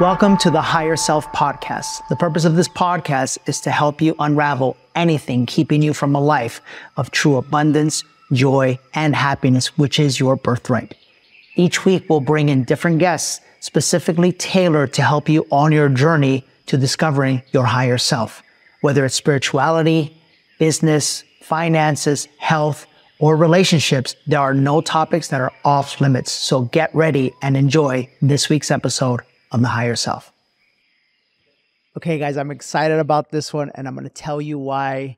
Welcome to the Higher Self Podcast. The purpose of this podcast is to help you unravel anything keeping you from a life of true abundance, joy, and happiness, which is your birthright. Each week, we'll bring in different guests specifically tailored to help you on your journey to discovering your higher self, whether it's spirituality, business, finances, health, or relationships, there are no topics that are off limits. So get ready and enjoy this week's episode of The Higher Self. Okay, guys, I'm excited about this one and I'm going to tell you why.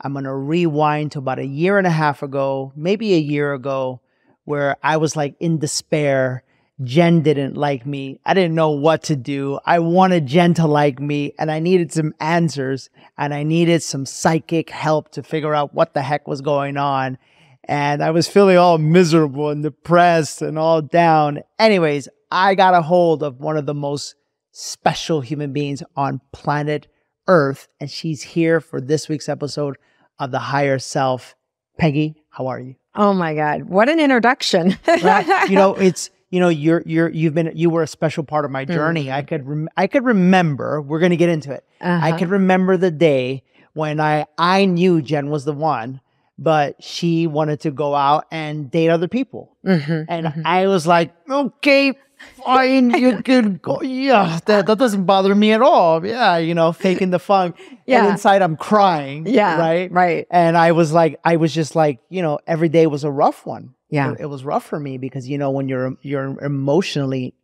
I'm going to rewind to about a year and a half ago, maybe a year ago, where I was like in despair. Jen didn't like me. I didn't know what to do. I wanted Jen to like me and I needed some answers and I needed some psychic help to figure out what the heck was going on. And I was feeling all miserable and depressed and all down. Anyways, I got a hold of one of the most special human beings on planet Earth. And she's here for this week's episode of The Higher Self. Peggy, how are you? Oh my God. What an introduction. right? You know, it's, you know, you're, you're, you've been, you were a special part of my journey. Mm. I could, rem- I could remember, we're going to get into it. Uh-huh. I could remember the day when I, I knew Jen was the one but she wanted to go out and date other people. Mm-hmm, and mm-hmm. I was like, okay, fine, you can go. Yeah, that, that doesn't bother me at all. Yeah, you know, faking the funk. Yeah. And inside I'm crying. Yeah. Right. Right. And I was like, I was just like, you know, every day was a rough one. Yeah. It, it was rough for me because, you know, when you're, you're emotionally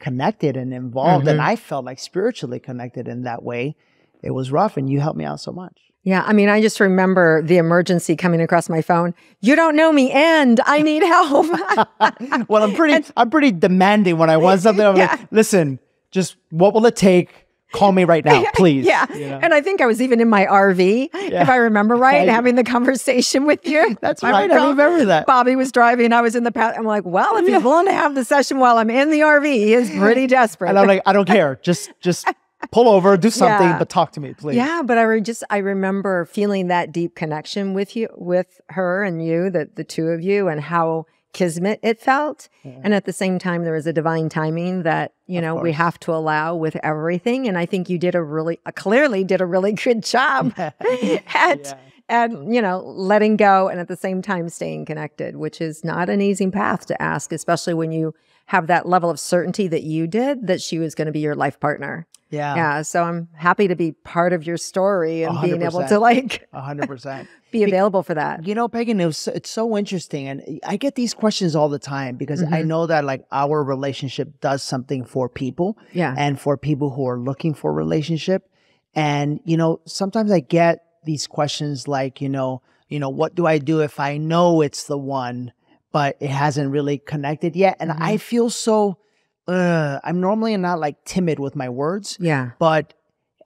connected and involved, mm-hmm. and I felt like spiritually connected in that way, it was rough. And you helped me out so much. Yeah, I mean, I just remember the emergency coming across my phone. You don't know me, and I need help. well, I'm pretty, and, I'm pretty demanding when I want something. I'm yeah. like, listen, just what will it take? Call me right now, please. yeah, you know? and I think I was even in my RV, yeah. if I remember right, having the conversation with you. That's right. I remember that. Bobby was driving. I was in the past. I'm like, well, if yeah. he's willing to have the session while I'm in the RV, he is pretty desperate. And I'm like, I don't care. Just, just pull over, do something, yeah. but talk to me, please. Yeah, but I re- just I remember feeling that deep connection with you, with her and you, that the two of you, and how kismet it felt. Yeah. And at the same time, there was a divine timing that you know we have to allow with everything. And I think you did a really uh, clearly did a really good job at. Yeah. And you know, letting go and at the same time staying connected, which is not an easy path to ask, especially when you have that level of certainty that you did that she was going to be your life partner. Yeah. Yeah. So I'm happy to be part of your story and 100%. being able to like 100% be available for that. You know, Pagan, it was, it's so interesting. And I get these questions all the time because mm-hmm. I know that like our relationship does something for people. Yeah. And for people who are looking for a relationship. And, you know, sometimes I get these questions like, you know, you know, what do I do if I know it's the one, but it hasn't really connected yet? And mm-hmm. I feel so uh, I'm normally not like timid with my words. Yeah. But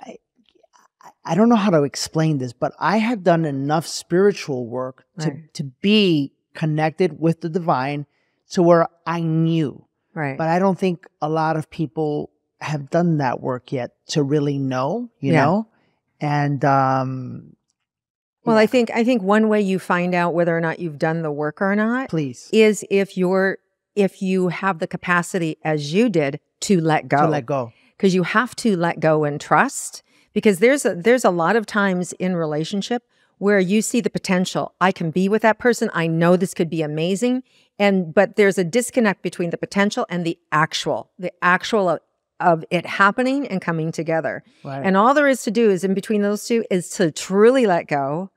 I, I don't know how to explain this, but I have done enough spiritual work to, right. to be connected with the divine to where I knew. Right. But I don't think a lot of people have done that work yet to really know, you yeah. know? And um well, yeah. I think I think one way you find out whether or not you've done the work or not, please, is if you're if you have the capacity as you did to let go. To let go. Because you have to let go and trust. Because there's a, there's a lot of times in relationship where you see the potential. I can be with that person. I know this could be amazing. And but there's a disconnect between the potential and the actual, the actual of, of it happening and coming together. Right. And all there is to do is in between those two is to truly let go,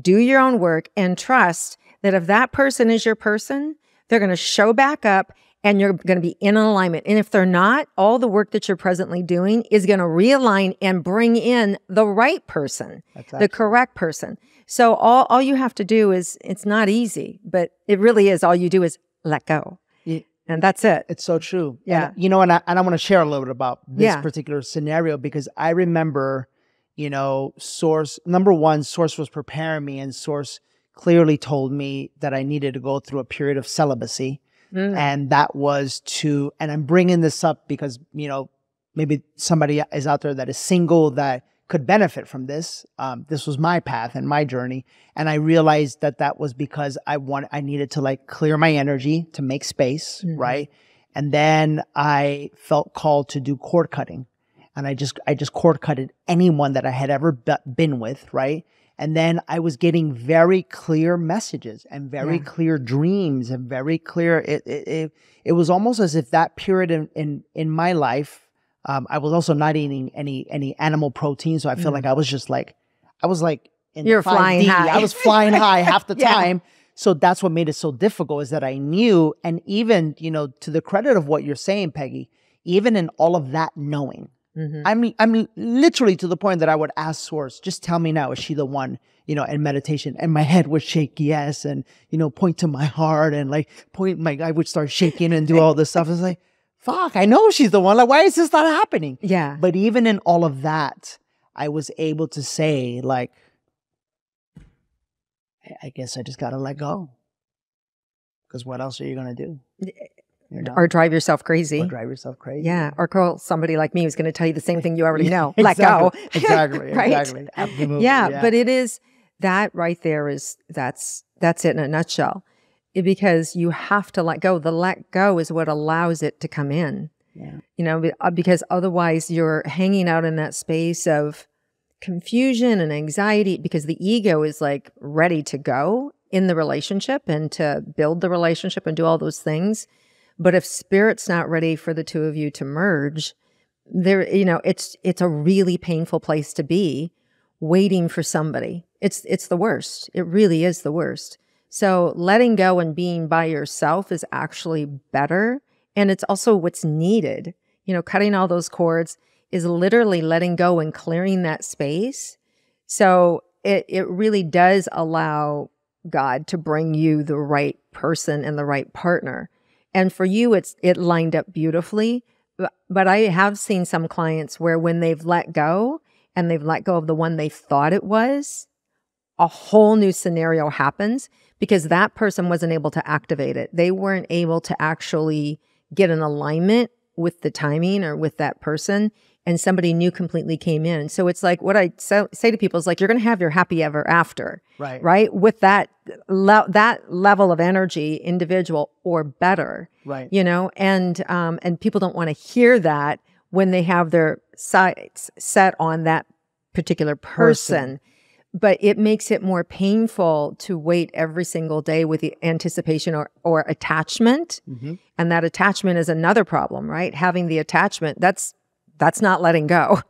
do your own work, and trust that if that person is your person, they're going to show back up and you're going to be in alignment. And if they're not, all the work that you're presently doing is going to realign and bring in the right person, the correct person. So all, all you have to do is, it's not easy, but it really is. All you do is let go. Yeah. And that's it. It's so true. Yeah. And, you know, and I, and I want to share a little bit about this yeah. particular scenario because I remember, you know, Source, number one, Source was preparing me and Source clearly told me that I needed to go through a period of celibacy. Mm. And that was to, and I'm bringing this up because, you know, maybe somebody is out there that is single that could benefit from this. Um, this was my path and my journey. And I realized that that was because I wanted, I needed to like clear my energy to make space, mm-hmm. right? And then I felt called to do cord cutting. And I just, I just cord cutted anyone that I had ever be- been with, right? And then I was getting very clear messages and very Yeah. clear dreams and very clear. It, it, it, it was almost as if that period in, in, in my life, um, I was also not eating any, any animal protein. So I feel Mm. like I was just like, I was like, in You're flying 5D. high. I was flying high half the Yeah. time. So that's what made it so difficult is that I knew, and even, you know, to the credit of what you're saying, Peggy, even in all of that knowing, Mhm. I'm I'm literally to the point that I would ask Source, just tell me now, is she the one? You know, in meditation, and my head would shake yes, and you know, point to my heart and like point my I would start shaking and do all this stuff. It's like, fuck, I know she's the one. Like, why is this not happening? Yeah. But even in all of that, I was able to say, like, I- I guess I just gotta let go. Because what else are you gonna do? You know? Or drive yourself crazy. Or drive yourself crazy. Yeah. Or call somebody like me who's going to tell you the same thing you already know. Let go. Exactly. Exactly. Right? Exactly. Absolutely. yeah, but it is that right there is that's that's it in a nutshell. It- because you have to let go. The let go is what allows it to come in. Yeah. You know, uh, because otherwise you're hanging out in that space of confusion and anxiety because the ego is like ready to go in the relationship and to build the relationship and do all those things. But if spirit's not ready for the two of you to merge, there you know, it's it's a really painful place to be waiting for somebody. It's it's the worst. It really is the worst. So letting go and being by yourself is actually better and it's also what's needed. You know, cutting all those cords is literally letting go and clearing that space. So it it really does allow God to bring you the right person and the right partner. And for you it's it lined up beautifully. But, I have seen some clients where when they've let go and they've let go of the one they thought it was, a whole new scenario happens because that person wasn't able to activate it. They weren't able to actually get an alignment with the timing or with that person and somebody new completely came in. So it's like what I so, say to people is like you're going to have your happy ever after, Right. right? With that le- that level of energy, individual or better Right. you know and um and people don't want to hear that when they have their sights set on that particular person. Person. but it makes it more painful to wait every single day with the anticipation or, or attachment Mhm. and that attachment is another problem right having the attachment that's that's not letting go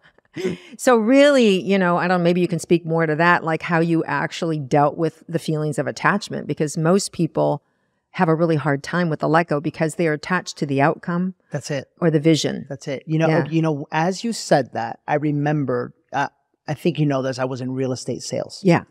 so really you know i don't maybe you can speak more to that like how you actually dealt with the feelings of attachment because most people have a really hard time with the let go because they're attached to the outcome That's it. or the vision That's it. You know, Yeah. you know, as you said that, I remember, uh, I think you know this, I was in real estate sales. yeah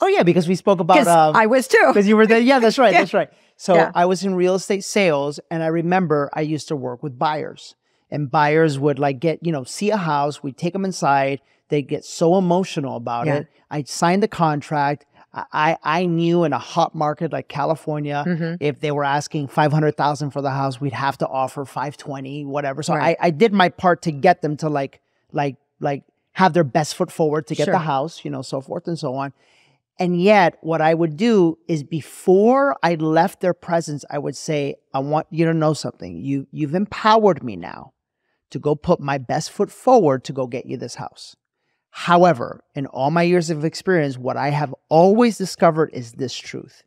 Oh yeah, because we spoke about, um, i was too because you were there. Yeah, that's right. Yeah. That's right. So Yeah. I was in real estate sales and I remember I used to work with buyers and buyers would like get, you know, see a house, we'd take them inside. They'd get so emotional about Yeah. it. I'd sign the contract. I, I knew in a hot market like California, Mhm. if they were asking 500,000 for the house, we'd have to offer 520, whatever. So Right. I, I did my part to get them to like, like, like have their best foot forward to get Sure. the house, you know, so forth and so on. And yet, what I would do is before I left their presence, I would say, I want you to know something. You, you've empowered me now to go put my best foot forward to go get you this house. However, in all my years of experience, what I have always discovered is this truth.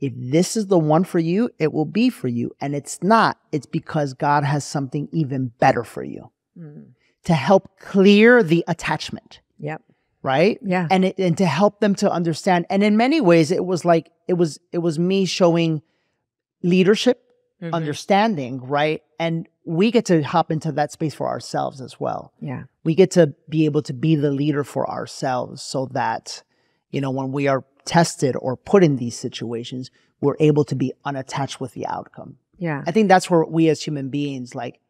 If this is the one for you, it will be for you. And it's not, it's because God has something even better for you Mm. to help clear the attachment, yep right? yeah and it, and to help them to understand and in many ways it was like it was it was me showing leadership Mhm. understanding right? And we get to hop into that space for ourselves as well. Yeah. We get to be able to be the leader for ourselves so that you know when we are tested or put in these situations we're able to be unattached with the outcome. Yeah. I think that's where we as human beings like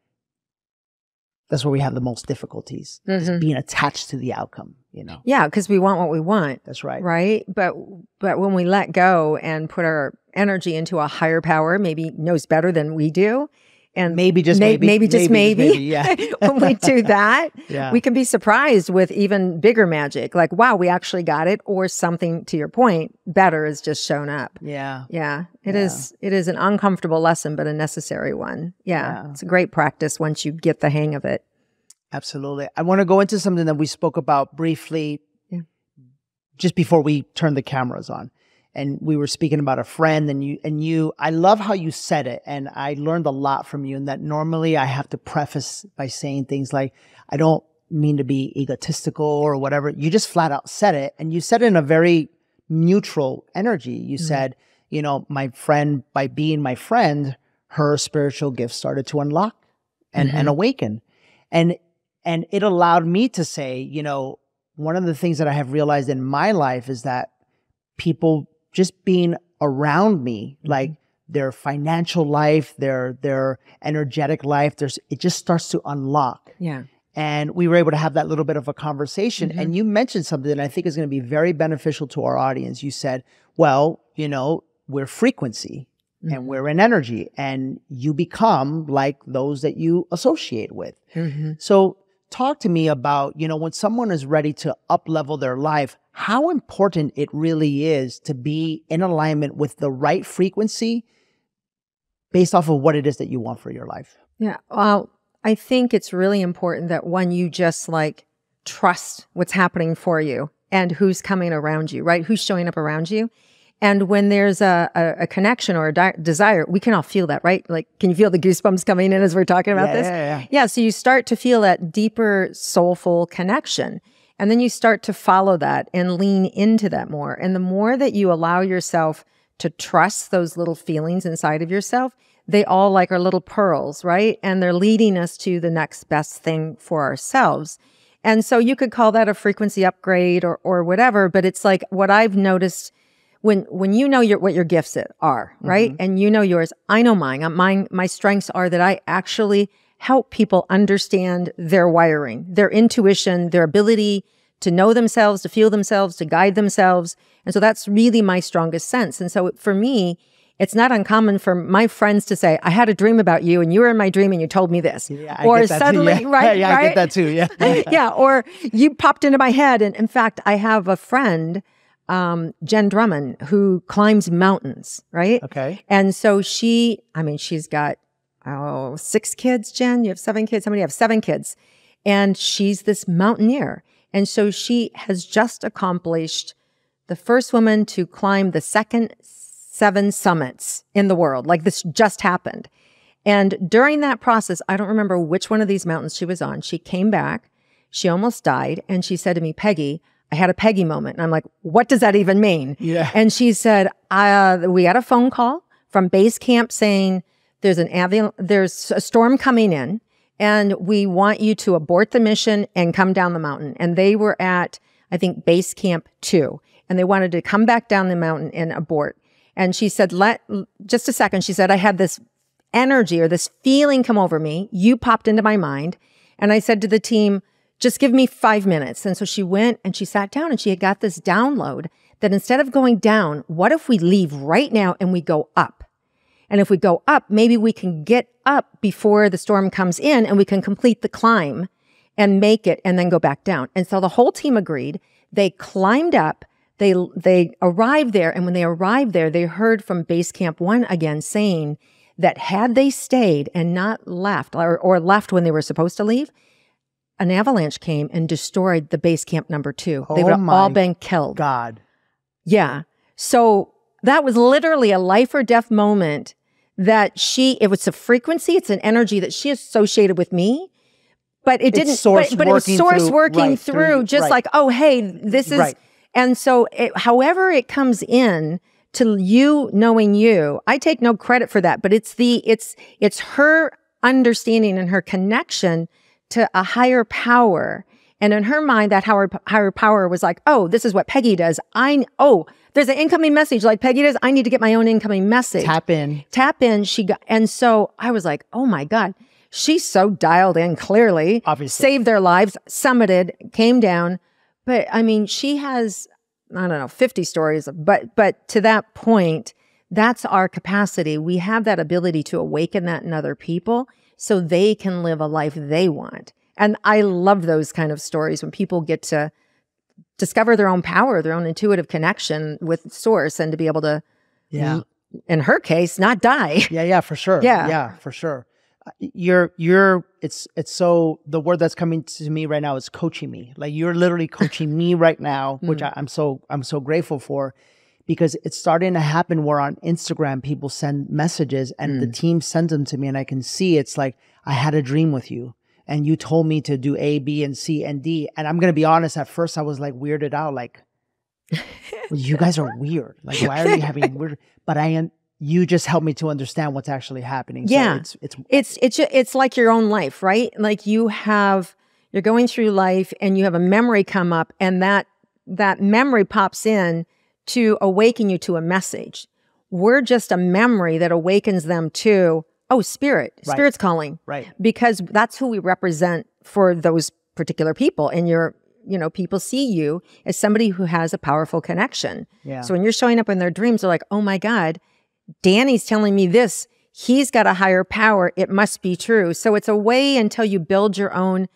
that's where we have the most difficulties Mhm. being attached to the outcome you know? Yeah because we want what we want. That's right. Right? But but when we let go and put our energy into a higher power maybe knows better than we do and maybe just may- maybe, maybe just maybe, maybe, yeah. when we do that, Yeah. we can be surprised with even bigger magic. Like, wow, we actually got it, or something to your point, better has just shown up. yeah. Yeah, it is. It is an uncomfortable lesson, but a necessary one. Yeah, Yeah. it's a great practice once you get the hang of it. Absolutely. I want to go into something that we spoke about briefly Yeah. just before we turned the cameras on. And we were speaking about a friend and you and you I love how you said it and I learned a lot from you and that normally I have to preface by saying things like I don't mean to be egotistical or whatever. You just flat out said it and you said it in a very neutral energy. You mm-hmm. said, you know, my friend by being my friend, her spiritual gifts started to unlock and, and mm-hmm. awaken. And and it allowed me to say, you know, one of the things that I have realized in my life is that people just being around me, mm-hmm. like their financial life, their their energetic life, there's it just starts to unlock. Yeah. And we were able to have that little bit of a conversation. And mm-hmm. you mentioned something that I think is going to be very beneficial to our audience. You said, well, you know, we're frequency and mm-hmm. we're in energy, and you become like those that you associate with. Mm-hmm. So talk to me about, you know, when someone is ready to up level their life, how important it really is to be in alignment with the right frequency based off of what it is that you want for your life. Yeah. Well, I think it's really important that when you just like trust what's happening for you and who's coming around you, right? Who's showing up around you. And when there's a, a, a connection or a di- desire, we can all feel that, right? Like, can you feel the goosebumps coming in as we're talking about Yeah, this? yeah, yeah. Yeah. So you start to feel that deeper soulful connection. And then you start to follow that and lean into that more. And the more that you allow yourself to trust those little feelings inside of yourself, they all like are little pearls, right? And they're leading us to the next best thing for ourselves. And so you could call that a frequency upgrade or or whatever, but it's like what I've noticed when when you know your what your gifts are, mm-hmm. right? And you know yours, I know mine. Mine my strengths are that I actually help people understand their wiring, their intuition, their ability to know themselves, to feel themselves, to guide themselves. And so that's really my strongest sense. And so for me, it's not uncommon for my friends to say, I had a dream about you and you were in my dream and you told me this. Yeah, or suddenly, yeah. right? yeah, I right? get that too. Yeah. yeah, or you popped into my head. And in fact, I have a friend, um, Jen Drummond, who climbs mountains, right? okay. And so she, I mean, she's got, oh, six kids, Jen. You have seven kids. How many? Have seven kids. And she's this mountaineer. And so she has just accomplished the first woman to climb the second seven summits in the world. Like this just happened. And during that process, I don't remember which one of these mountains she was on. She came back, she almost died, and she said to me, Peggy, I had a Peggy moment. And I'm like, what does that even mean? Yeah. And she said, uh, we got a phone call from base camp saying there's an avian, there's a storm coming in and we want you to abort the mission and come down the mountain. And they were at, I think, base camp two and they wanted to come back down the mountain and abort. And she said, let, just a second. She said, I had this energy or this feeling come over me. You popped into my mind. And I said to the team, just give me five minutes. And so she went and she sat down and she had got this download that instead of going down, what if we leave right now and we go up? And if we go up, maybe we can get up before the storm comes in and we can complete the climb and make it and then go back down. And so the whole team agreed. They climbed up. They, they arrived there. And when they arrived there, they heard from base camp one again saying that had they stayed and not left or, or left when they were supposed to leave, an avalanche came and destroyed the base camp number two. they Oh would have all been killed. God. Yeah. So that was literally a life or death moment that she, it was a frequency, it's an energy that she associated with me. But it It's didn't, source but, but it was source through- working right, through, through- just right. like, oh, hey, this is, Right. and so it, however it comes in to you knowing you, I take no credit for that, but it's the, it's, it's her understanding and her connection to a higher power. And in her mind, that higher, higher power was like, oh, this is what Peggy does. I, oh, there's an incoming message like Peggy does. I need to get my own incoming message. Tap in. Tap in. She got, and so I was like, oh my God, she's so dialed in clearly. Obviously. Saved their lives, summited, came down. But I mean, she has, I don't know, 50 stories, but, but to that point, that's our capacity. We have that ability to awaken that in other people so they can live a life they want. And I love those kind of stories when people get to discover their own power, their own intuitive connection with source and to be able to Yeah. in her case, not die. Yeah, yeah, for sure. Yeah. Yeah, for sure. Uh, You're you're it's it's so the word that's coming to me right now is coaching me. Like you're literally coaching me right now, which I, I'm so I'm so grateful for because it's starting to happen where on Instagram people send messages and the hmm. team sends them to me and I can see it's like I had a dream with you and you told me to do A, B, and C and D. And I'm gonna be honest, at first I was like weirded out, like you guys are weird. Like, why are you having weird? But I am. You just helped me to understand what's actually happening. So Yeah. it's it's It's it's it's like your own life, right? Like you have you're going through life and you have a memory come up and that that memory pops in to awaken you to a message. We're just a memory that awakens them to, oh, spirit. Right. Spirit's calling. right. because that's who we represent for those particular people and you're you know people see you as somebody who has a powerful connection Yeah. so when you're showing up in their dreams they're like oh my god danny's telling me this he's got a higher power it must be true so it's a way until you build your own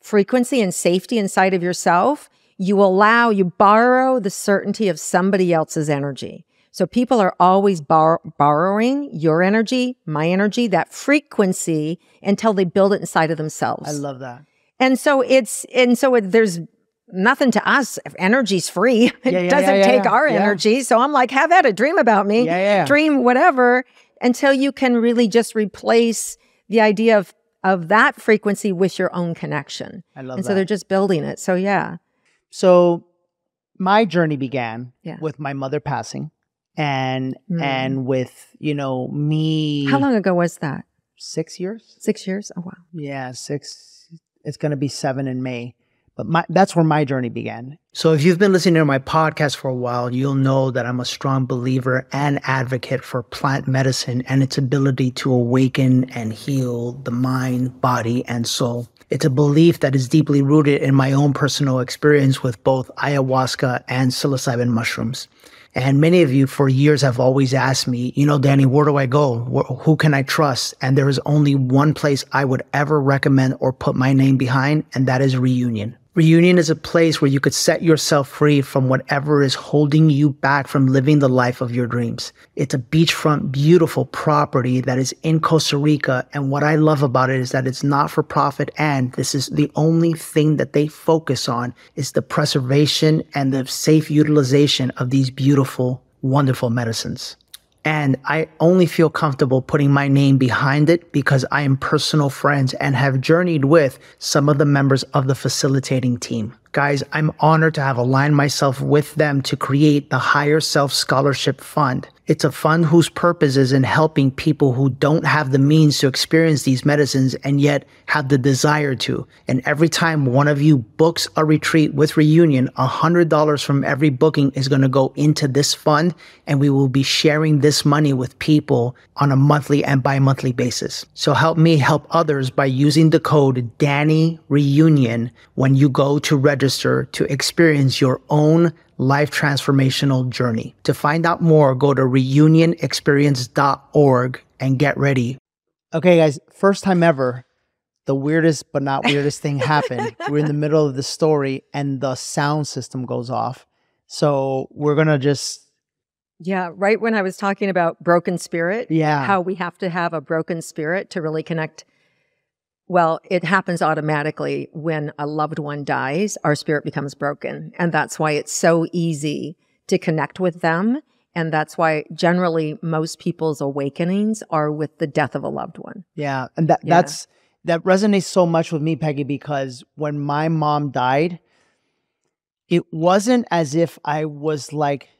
frequency and safety inside of yourself you allow you borrow the certainty of somebody else's energy so people are always bor- borrowing your energy, my energy, that frequency until they build it inside of themselves. I love that. and so it's and so it, there's nothing to us. If energy's free, it Yeah, yeah, doesn't yeah, take our energy. So I'm like, have at it, dream about me, yeah. dream whatever, until you can really just replace the idea of of that frequency with your own connection. I love and that. so they're just building it. So yeah, So my journey began Yeah. with my mother passing, and Mm. and with you know me. how long ago was that? Six years. Six years? Oh wow. Yeah, six. It's going to be seven in May. But my, that's where my journey began. So if you've been listening to my podcast for a while, you'll know that I'm a strong believer and advocate for plant medicine and its ability to awaken and heal the mind, body, and soul. It's a belief that is deeply rooted in my own personal experience with both ayahuasca and psilocybin mushrooms. And many of you for years have always asked me, you know, Danny, where do I go? Who can I trust? And there is only one place I would ever recommend or put my name behind, and that is Reunion. Reunion is a place where you could set yourself free from whatever is holding you back from living the life of your dreams. It's a beachfront, beautiful property that is in Costa Rica. And what I love about it is that it's not for profit. And this is the only thing that they focus on is the preservation and the safe utilization of these beautiful, wonderful medicines. And I only feel comfortable putting my name behind it because I am personal friends and have journeyed with some of the members of the facilitating team. Guys, I'm honored to have aligned myself with them to create the Higher Self Scholarship Fund. It's a fund whose purpose is in helping people who don't have the means to experience these medicines and yet have the desire to. And every time one of you books a retreat with Reunion, $100 from every booking is going to go into this fund, and we will be sharing this money with people on a monthly and bi monthly basis. So help me help others by using the code Danny Reunion when you go to register to experience your own life transformational journey. To find out more, go to reunionexperience.org and get ready. Okay, guys, first time ever, the weirdest but not weirdest thing happened. We're in the middle of the story and the sound system goes off. So we're going to just, Yeah, right when I was talking about broken spirit, yeah. how we have to have a broken spirit to really connect. Well, it happens automatically when a loved one dies, our spirit becomes broken. And that's why it's so easy to connect with them. And that's why generally most people's awakenings are with the death of a loved one. Yeah, and that Yeah. that's that resonates so much with me, Peggy, because when my mom died, it wasn't as if I was like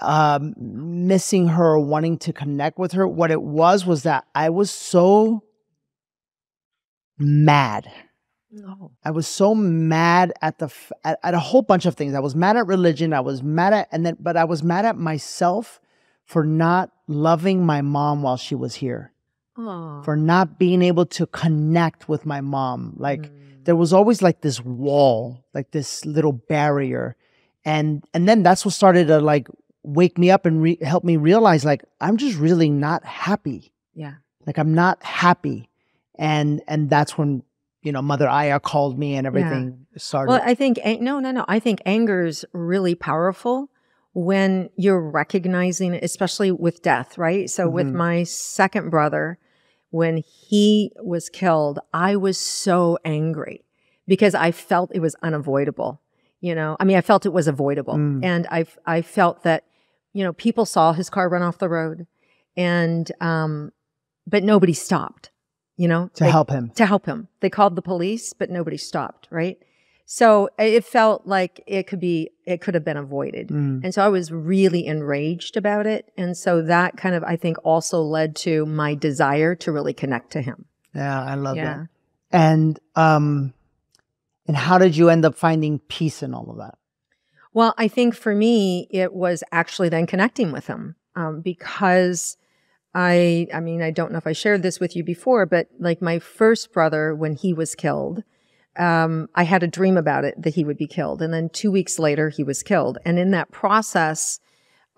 um missing her or wanting to connect with her. What it was was that I was so mad. Oh. I was so mad at the at, at a whole bunch of things. I was mad at religion. I was mad at and then but I was mad at myself for not loving my mom while she was here Oh. for not being able to connect with my mom. Like Mm. there was always like this wall, like this little barrier. And and then that's what started to like wake me up and re- help me realize like I'm just really not happy. Yeah. Like I'm not happy. And and that's when, you know, Mother Aya called me and everything started. Well, I think no, no, no. I think anger is really powerful when you're recognizing, especially with death, right? So with Mhm. my second brother, when he was killed, I was so angry because I felt it was unavoidable. You know, I mean, I felt it was avoidable, Mm. and I I felt that, you know, people saw his car run off the road, and um, but nobody stopped. You know, to They- help him. to help him. They called the police, but nobody stopped, right? So it felt like it could be, it could have been avoided. Mm. And so I was really enraged about it. And so that kind of, I think, also led to my desire to really connect to him. Yeah, I love Yeah. that. And um and how did you end up finding peace in all of that? Well, I think for me, it was actually then connecting with him um, because I, I mean, I don't know if I shared this with you before, but like my first brother, when he was killed, um, I had a dream about it that he would be killed, and then two weeks later he was killed. And in that process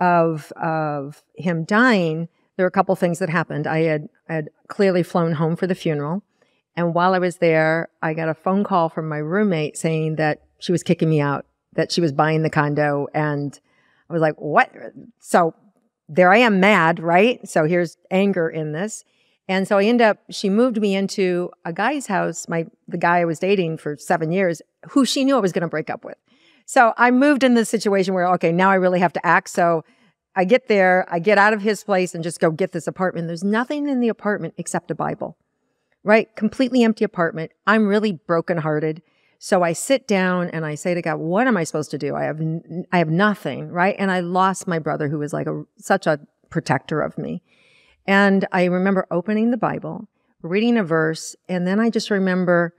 of of him dying, there were a couple things that happened. I had I had clearly flown home for the funeral, and while I was there, I got a phone call from my roommate saying that she was kicking me out, that she was buying the condo, and I was like, "What?" So there I am, mad, right? So here's anger in this. And so I end up, she moved me into a guy's house, my the guy I was dating for seven years, who she knew I was going to break up with. So I moved in this situation where, okay, now I really have to act. So I get there, I get out of his place and just go get this apartment. There's nothing in the apartment except a Bible, right? Completely empty apartment. I'm really brokenhearted. So I sit down and I say to God, what am I supposed to do? I have, n- I have nothing, right? And I lost my brother who was like a, such a protector of me. And I remember opening the Bible, reading a verse, and then I just remember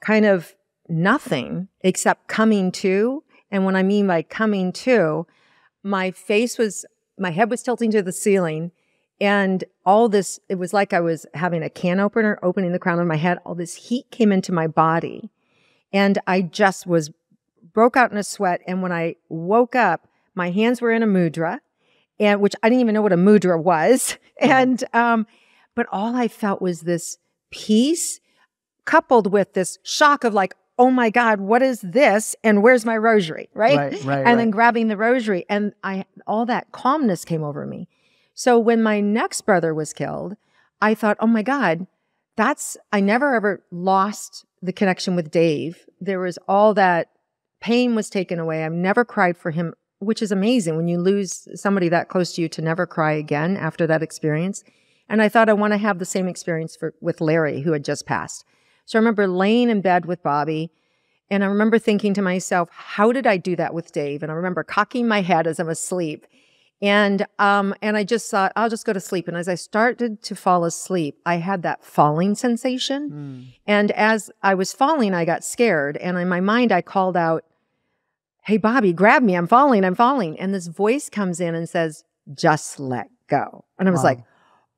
kind of nothing except coming to. And when I mean by coming to, my face was, my head was tilting to the ceiling. And all this, it was like I was having a can opener opening the crown of my head. All this heat came into my body. And I just was broke out in a sweat. And when I woke up, my hands were in a mudra, and which I didn't even know what a mudra was. And um, but all I felt was this peace coupled with this shock of like, oh my God, what is this? And where's my rosary? Right. Right, right, and then grabbing the rosary. And I all that calmness came over me. So when my next brother was killed, I thought, oh my God, that's I never ever lost the connection with Dave. There was all that pain was taken away. I've never cried for him, which is amazing when you lose somebody that close to you to never cry again after that experience. And I thought I want to have the same experience for with Larry, who had just passed. So I remember laying in bed with Bobby, and I remember thinking to myself, how did I do that with Dave? And I remember cocking my head as I'm asleep. And um, and I just thought, I'll just go to sleep. And as I started to fall asleep, I had that falling sensation. Mm. And as I was falling, I got scared. And in my mind, I called out, Hey, Bobby, grab me. I'm falling. I'm falling. And this voice comes in and says, Just let go. And I was Wow. like,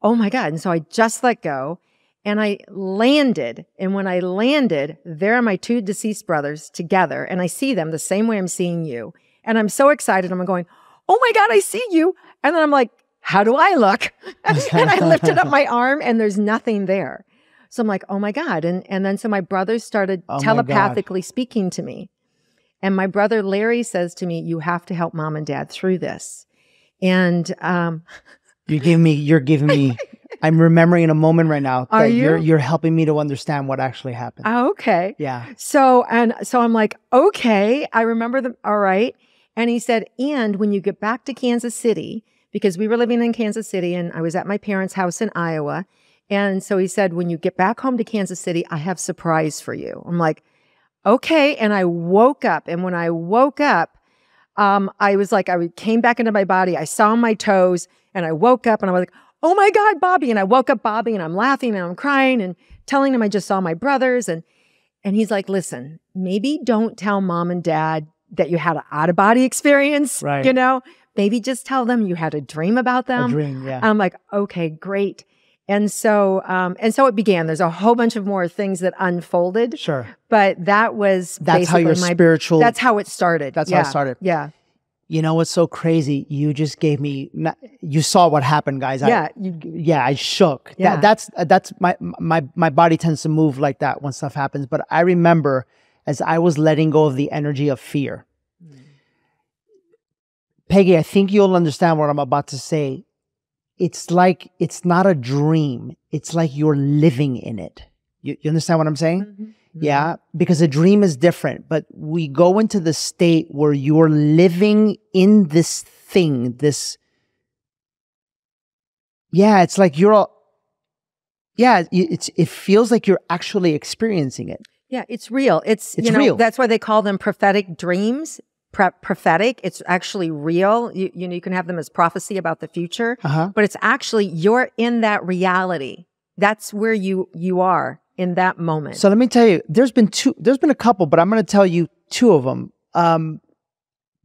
Oh my God. And so I just let go and I landed. And when I landed, there are my two deceased brothers together. And I see them the same way I'm seeing you. And I'm so excited. I'm going, Oh my God, I see you. And then I'm like, How do I look? and I lifted up my arm and there's nothing there. So I'm like, oh my God. And, and then so my brothers started Oh telepathically speaking to me. And my brother Larry says to me, you have to help mom and dad through this. And um, You're giving me you're giving me I'm remembering a moment right now Are that you're you? you're helping me to understand what actually happened. oh, okay. yeah. So, and so I'm like, okay, I remember them. All right. And he said, and when you get back to Kansas City, because we were living in Kansas City and I was at my parents' house in Iowa. And so he said, when you get back home to Kansas City, I have a surprise for you. I'm like, okay. And I woke up. And when I woke up, um, I was like, I came back into my body. I saw my toes and I woke up and I was like, oh my God, Bobby. And I woke up Bobby and I'm laughing and I'm crying and telling him I just saw my brothers. And, and he's like, listen, maybe don't tell mom and dad that you had an out of body experience. Right. You know, maybe just tell them you had a dream about them. A dream, yeah. I'm like, okay, great. And so, um, and so it began. There's a whole bunch of more things that unfolded, sure. but that was That's how your my spiritual that's how it started. That's how it started. Yeah. You know what's so crazy? You just gave me. You saw what happened, guys. Yeah, I, you- yeah, I shook. Yeah. That, that's that's my my my body tends to move like that when stuff happens. But I remember as I was letting go of the energy of fear. Peggy, I think you'll understand what I'm about to say. It's like it's not a dream. It's like you're living in it. You, you understand what I'm saying? Mm-hmm. Yeah, because a dream is different, but we go into the state where you're living in this thing, this. Yeah, it's like you're. all- Yeah, it's it feels like you're actually experiencing it. Yeah, it's real. It's, It's you know, real. that's why they call them prophetic dreams. Pre- prophetic. It's actually real. You, you know, you can have them as prophecy about the future, Uh huh. but it's actually you're in that reality. That's where you you are in that moment. So let me tell you, there's been two, there's been a couple, but I'm going to tell you two of them. Um,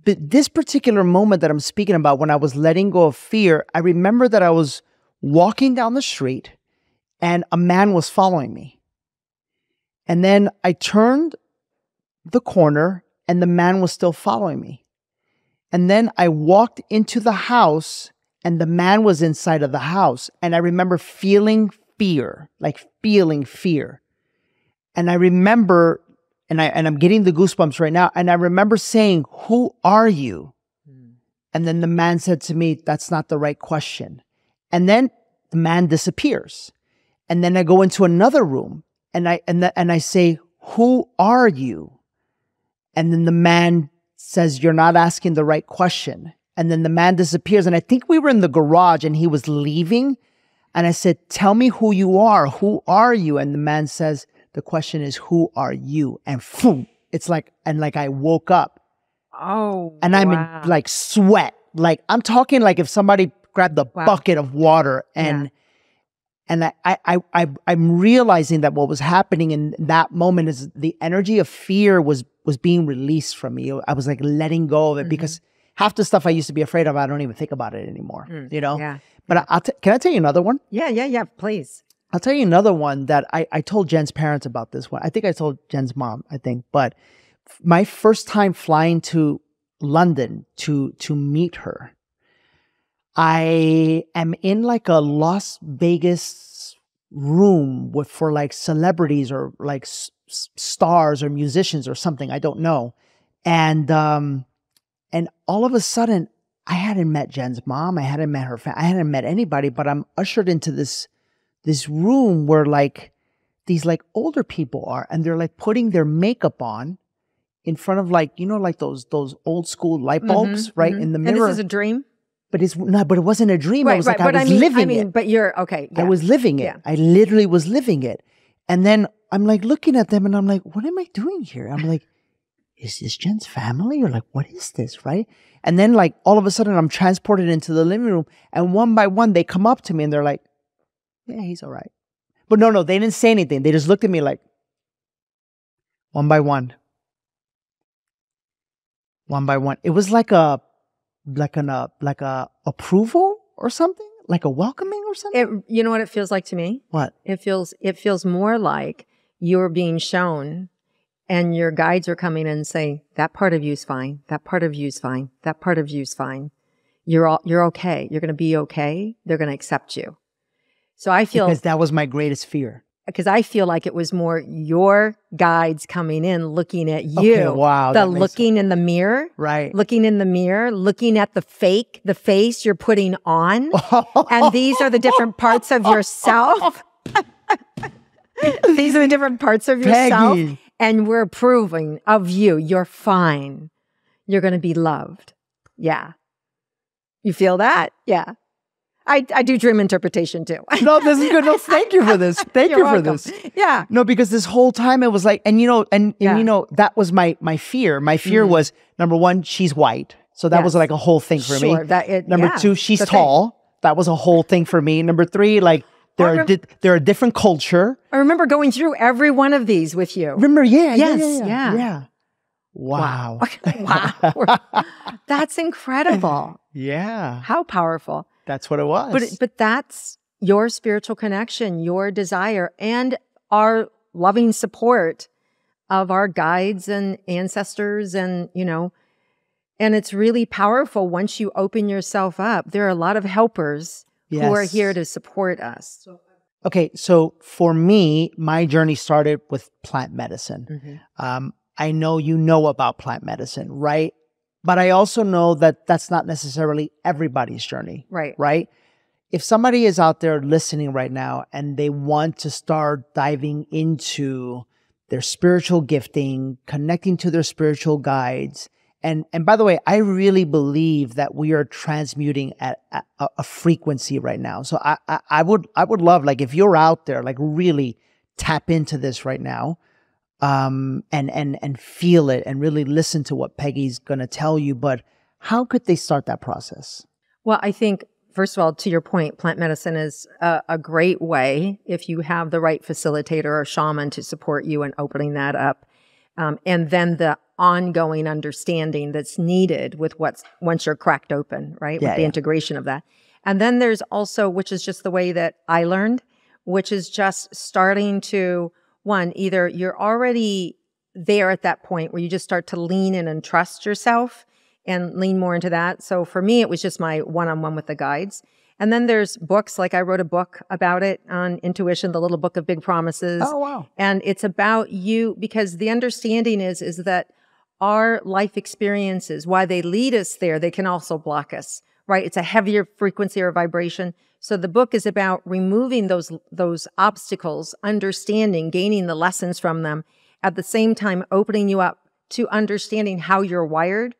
but this particular moment that I'm speaking about, when I was letting go of fear, I remember that I was walking down the street and a man was following me. And then I turned the corner and the man was still following me. And then I walked into the house and the man was inside of the house. And I remember feeling fear, like feeling fear. And I remember, and I and I'm getting the goosebumps right now. And I remember saying, Who are you? Hmm. And then the man said to me, That's not the right question. And then the man disappears. And then I go into another room and I and, the, and I say, Who are you? And then the man says, You're not asking the right question. And then the man disappears. And I think we were in the garage and he was leaving. And I said, Tell me who you are. Who are you? And the man says, The question is, Who are you? And boom, it's like, and like I woke up oh, and I'm wow. in like sweat. Like I'm talking like if somebody grabbed a Wow. bucket of water and Yeah. And I, I I I'm realizing that what was happening in that moment is the energy of fear was was being released from me. I was like letting go of it Mm-hmm. because half the stuff I used to be afraid of, I don't even think about it anymore. You know. Mm, yeah, But I, I'll t- can I tell you another one? yeah, yeah, yeah. Please. I'll tell you another one that I, I told Jen's parents about this one. I think I told Jen's mom, I think, but my first time flying to London to to meet her, I am in like a Las Vegas room with for like celebrities or like s- stars or musicians or something. I don't know. And um and all of a sudden I hadn't met Jen's mom. I hadn't met her. Fa- I hadn't met anybody, but I'm ushered into this this room where like these like older people are and they're like putting their makeup on in front of like you know like those those old school light bulbs Mhm, right mhm. in the mirror. And this is a dream. But it's not but it wasn't a dream. I Right, was right. like but i was I mean, living I mean, it. but you're okay. i was living it. Yeah. i literally was living it. And then i'm like looking at them and i'm like what am i doing here? I'm like is this jen's family? Or like what is this right? And then like all of a sudden i'm transported into the living room and one by one they come up to me and they're like yeah he's all right. But no no they didn't say anything. They just looked at me like one by one. One by one. It was like a like an uh, like a approval or something like a welcoming or something It, you know what it feels like to me? what It feels it feels more like you're being shown and your guides are coming in and saying, that part of you's fine. That part of you's fine. That part of you's fine. You're all, you're okay. You're going to be okay. They're going to accept you. So I feel, because that was my greatest fear because I feel like it was more your guides coming in, looking at you. Okay, wow, The looking in the mirror, right looking in the mirror, looking at the fake, the face you're putting on. and these are the different parts of yourself. these are the different parts of yourself. Peggy. And we're approving of you. You're fine. You're going to be loved. Yeah. You feel that? Yeah. I, I do dream interpretation too. no this is good no thank you for this thank You're you for welcome. this Yeah. no because this whole time it was like and you know and, and you know that was my my fear my fear Mhm. was number one she's white so that was like a whole thing for Sure. me That it, number yeah, two she's the thing. tall that was a whole thing for me number three like they're a di- they're a different culture I remember going through every one of these with you. remember yeah yeah, Yes, yeah, yeah, yeah. yeah. wow wow. That's incredible. yeah How powerful. That's what it was But but that's your spiritual connection, your desire, and our loving support of our guides and ancestors, and you know, And it's really powerful once you open yourself up. There are a lot of helpers who are here to support us. Okay, so for me, my journey started with plant medicine. Mhm. Um, I know you know about plant medicine, right? But I also know that that's not necessarily everybody's journey, Right. right? If somebody is out there listening right now and they want to start diving into their spiritual gifting, connecting to their spiritual guides, and and by the way, I really believe that we are transmuting at a, a- a frequency right now. So I, I I would I would love like if you're out there like really tap into this right now um and and and feel it and really listen to what Peggy's going to tell you but how could they start that process Well, I think, first of all, to your point, plant medicine is a, a great way if you have the right facilitator or shaman to support you in opening that up. Um, and then the ongoing understanding that's needed with what's once you're cracked open, right? Yeah, with the yeah. integration of that. And then there's also, which is just the way that I learned, which is just starting to, one, either you're already there at that point where you just start to lean in and trust yourself and lean more into that. So for me, it was just my one on one with the guides. And then there's books, like I wrote a book about it on intuition, the little book of big promises. oh wow And it's about you because the understanding is, is that our life experiences, why they lead us there, they can also block us, right? It's a heavier frequency or vibration. So the book is about removing those, those obstacles, understanding, gaining the lessons from them, at the same time opening you up to understanding how you're wired.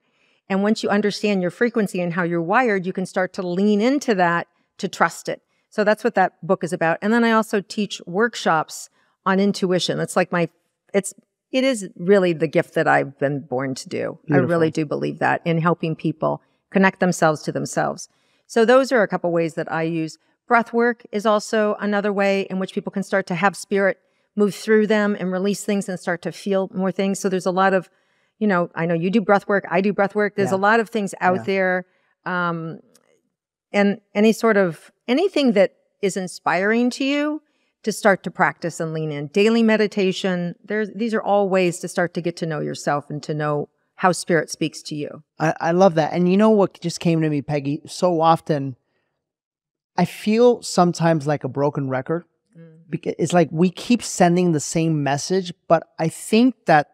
And once you understand your frequency and how you're wired, you can start to lean into that to trust it. So that's what that book is about. And then I also teach workshops on intuition. That's like my, it's, it is really the gift that I've been born to do. I really do believe that in helping people connect themselves to themselves. So those are a couple ways that I use. Breath work is also another way in which people can start to have spirit move through them and release things and start to feel more things. So there's a lot of, you know, I know you do breath work, I do breath work. There's Yeah. a lot of things out Yeah. there. Um, and any sort of anything that is inspiring to you to start to practice and lean in. Daily meditation, there's these are all ways to start to get to know yourself and to know how spirit speaks to you. I, I love that. And you know what just came to me, Peggy? So often, I feel sometimes like a broken record. Mm-hmm. Because it's like we keep sending the same message, but I think that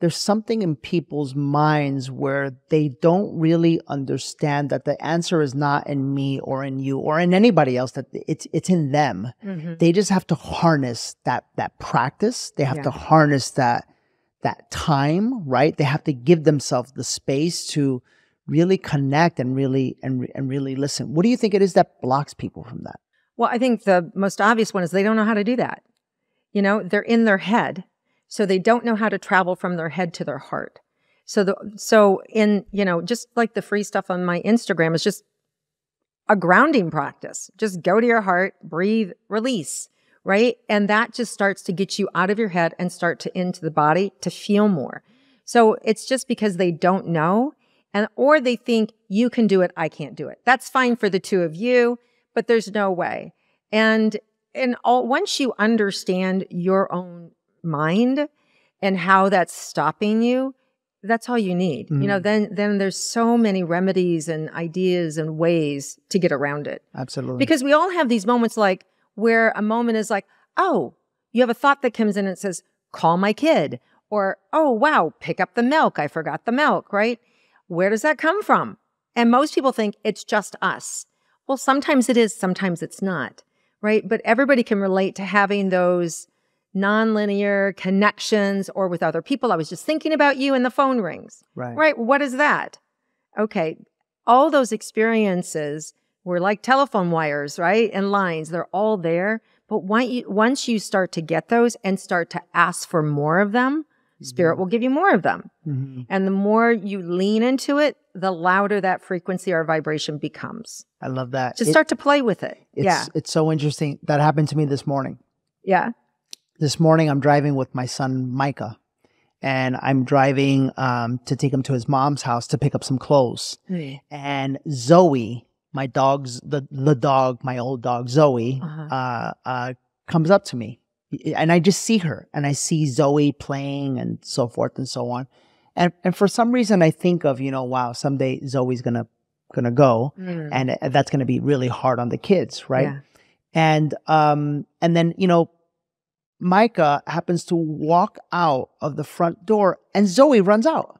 there's something in people's minds where they don't really understand that the answer is not in me or in you or in anybody else. That it's it's in them. Mm-hmm. They just have to harness that that practice. They have Yeah. to harness that that time, right? They have to give themselves the space to really connect and really and re- and really listen. What do you think it is that blocks people from that? Well, I think the most obvious one is they don't know how to do that. You know, they're in their head, so they don't know how to travel from their head to their heart. So the so in you know just like the free stuff on my Instagram is just a grounding practice. Just go to your heart, breathe, release, right? And that just starts to get you out of your head and start to into the body to feel more. So it's just because they don't know and or they think you can do it, I can't do it. That's fine for the two of you, but there's no way. And and all once you understand your own mind and how that's stopping you, that's all you need. You know, mm-hmm. then then there's so many remedies and ideas and ways to get around it. Absolutely. Because we all have these moments like where a moment is like, oh, you have a thought that comes in and says, call my kid. Or, oh, wow, pick up the milk. I forgot the milk, right? Where does that come from? And most people think it's just us. Well, sometimes it is, sometimes it's not, right? But everybody can relate to having those nonlinear connections or with other people. I was just thinking about you and the phone rings. right. Right. What is that? Okay. All those experiences were like telephone wires, right? And lines. They're all there. But once you, start to get those and start to ask for more of them, spirit will give you more of them. Mhm. And the more you lean into it, the louder that frequency or vibration becomes. I love that. Just It- start to play with it. it's, yeah. It's so interesting. That happened to me this morning. Yeah. This morning, I'm driving with my son, Micah, and I'm driving um, to take him to his mom's house to pick up some clothes. And Zoe, my dog's, the, the dog, my old dog, Zoe, Uh-huh. uh, uh, comes up to me. And I just see her and I see Zoe playing and so forth and so on. And and for some reason, I think of you know, wow, someday Zoe's gonna gonna go, Mm. and uh, that's gonna be really hard on the kids, right? Yeah. And um, and then you know, Micah happens to walk out of the front door, and Zoe runs out.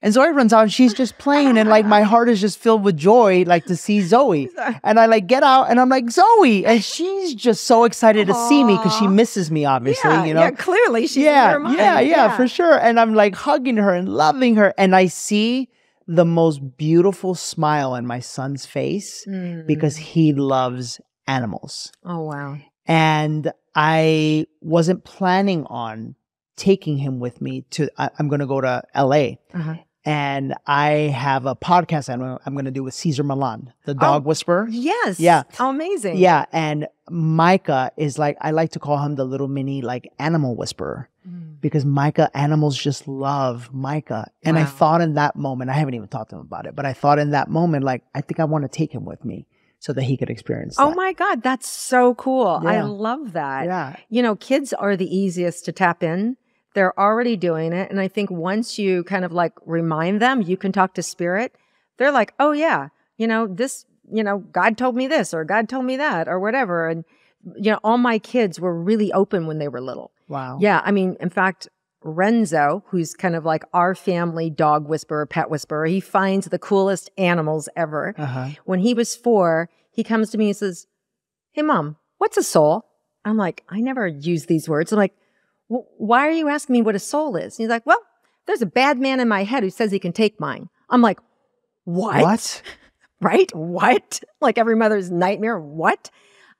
And Zoe runs out, and she's just playing, and like my heart is just filled with joy, like to see Zoe. And I like get out, and I'm like Zoe, and she's just so excited to see me because she misses me, obviously, yeah, you know. yeah, clearly she's yeah, mind. yeah, yeah, for sure. And I'm like hugging her and loving her, and I see the most beautiful smile on my son's face Mm. because he loves animals. oh wow, And I wasn't planning on taking him with me to, I, I'm going to go to LA. uh-huh. And I have a podcast I'm, I'm going to do with Cesar Millan, the Oh. dog whisperer. yes, Yeah. amazing, Yeah. And Micah is like, I like to call him the little mini like animal whisperer Mm. because Micah, animals just love Micah. And I thought in that moment, I haven't even talked to him about it, but I thought in that moment, like, I think I want to take him with me so that he could experience Oh my God, that's so cool. I love that. Yeah. You know, kids are the easiest to tap in. They're already doing it. And I think once you kind of like remind them, you can talk to spirit, they're like, oh, yeah, you know, this, you know, God told me this or God told me that or whatever. And, you know, all my kids were really open when they were little. Wow. Yeah. I mean, in fact, Renzo, who's kind of like our family dog whisperer, pet whisperer, he finds the coolest animals ever. Uh huh. When he was four, he comes to me and says, Hey, mom, what's a soul? I'm like, I never use these words. I'm like, "Wh- why are you asking me what a soul is? And he's like, well, there's a bad man in my head who says he can take mine. I'm like, what? What? Right? What? Like every mother's nightmare. What?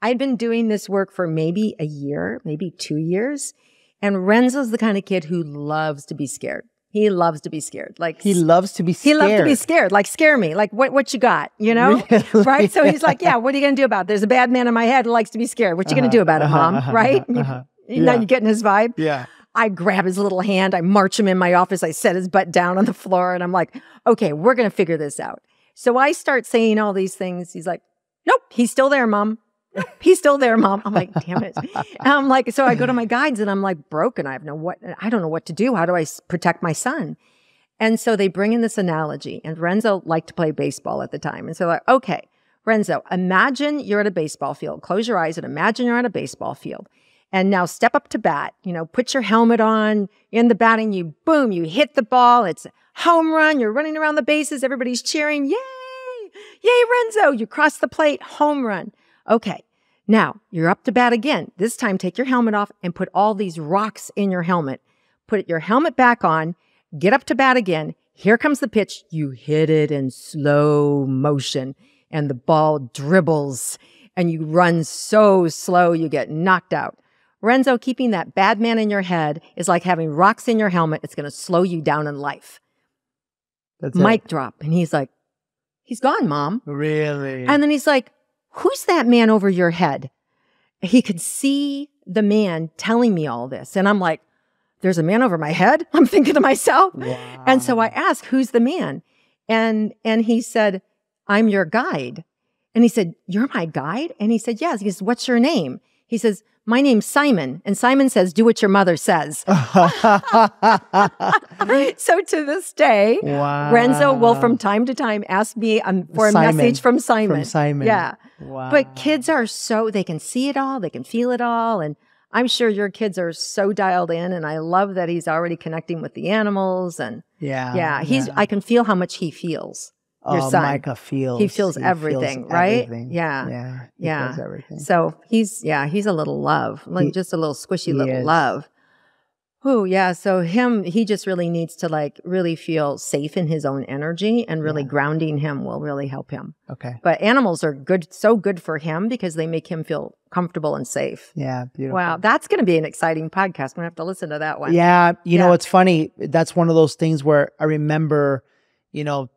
I'd been doing this work for maybe a year, maybe two years. And Renzo's the kind of kid who loves to be scared. He loves to be scared. Like He loves to be he scared. loves to be scared. Like scare me. Like what what you got? You know? Really? Right? So he's like, Yeah, what are you gonna do about it? There's a bad man in my head who likes to be scared. What you gonna do about it, Uh-huh, mom? uh-huh, right? You- you know, Yeah. you getting his vibe. Yeah. I grab his little hand, I march him in my office, I set his butt down on the floor, and I'm like, okay, we're gonna figure this out. So I start saying all these things. He's like, Nope, he's still there, mom. Nope, he's still there, mom. I'm like, damn it. And I'm like, so I go to my guides and I'm like broken. I have no what I don't know what to do. How do I protect my son? And so they bring in this analogy, and Renzo liked to play baseball at the time. And so, like, okay, Renzo, imagine you're at a baseball field. Close your eyes and imagine you're at a baseball field. And now step up to bat. You know, put your helmet on in the batting. You boom, you hit the ball. It's a home run. You're running around the bases. Everybody's cheering. Yay! Yay, Renzo! You cross the plate. Home run. Okay. Now you're up to bat again. This time, take your helmet off and put all these rocks in your helmet. Put your helmet back on. Get up to bat again. Here comes the pitch. You hit it in slow motion and the ball dribbles and you run so slow you get knocked out. Renzo, keeping that bad man in your head is like having rocks in your helmet. It's going to slow you down in life. That's it. Mic drop. And he's like, he's gone, mom. Really? And then he's like, Who's that man over your head? He could see the man telling me all this. And I'm like, There's a man over my head? I'm thinking to myself. Wow. And so I asked, Who's the man? And and he said, I'm your guide. And he said, You're my guide? And he said, Yes. He says, What's your name? He says, My name's Simon. And Simon says, Do what your mother says. so to this day, wow. Renzo will from time to time ask me um, for a Simon. message from Simon. From Simon. Yeah. Wow. But kids are so, they can see it all, they can feel it all. And I'm sure your kids are so dialed in. And I love that he's already connecting with the animals. And Yeah. yeah, he's, yeah. I can feel how much he feels. Your oh, son. Micah feels. He feels everything, right? everything. Yeah. Yeah. he Yeah. feels everything. So he's, yeah, he's a little love, like He- just a little squishy little is. love. Oh, yeah. So him, he just really needs to like really feel safe in his own energy and really Yeah. grounding him will really help him. Okay. But animals are good, so good for him because they make him feel comfortable and safe. Yeah. Beautiful. Wow. That's going to be an exciting podcast. I'm going to have to listen to that one. Yeah, you know Yeah. it's funny. That's one of those things where I remember, you know,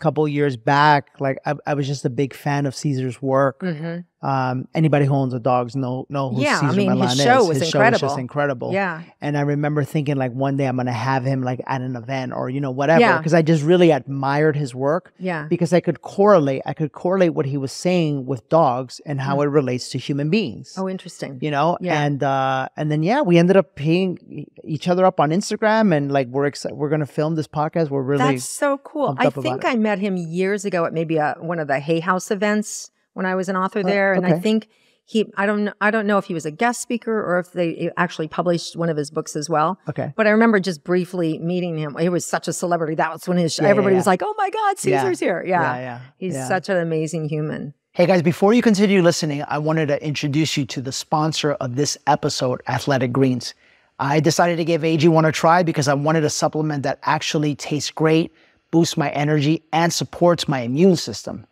couple years back, like I, I was just a big fan of Cesar's work. hmm Um, anybody who owns a dog's know know who Yeah, I Cesar mean, his show is. was his show is incredible. just incredible. Yeah. And I remember thinking like one day I'm gonna have him like at an event or you know whatever Yeah. because I just really admired his work Yeah. because I could correlate I could correlate what he was saying with dogs and how it relates to human beings. Oh, interesting. You know, Yeah. and uh, and then yeah, we ended up paying each other up on Instagram, and like we're excited. We're gonna film this podcast. We're really That's so cool. I think. I met him years ago at maybe a, one of the Hay House events when I was an author uh, there, and I think he. I don't I don't know if he was a guest speaker or if they actually published one of his books as well. okay. But I remember just briefly meeting him. He was such a celebrity. That was when his Yeah, yeah, everybody was like, "Oh my God, Yeah. Cesar's here!" Yeah, Yeah, yeah, he's yeah. such an amazing human. Hey guys, before you continue listening, I wanted to introduce you to the sponsor of this episode, Athletic Greens. I decided to give AG1 a try because I wanted a supplement that actually tastes great, boosts my energy, and supports my immune system.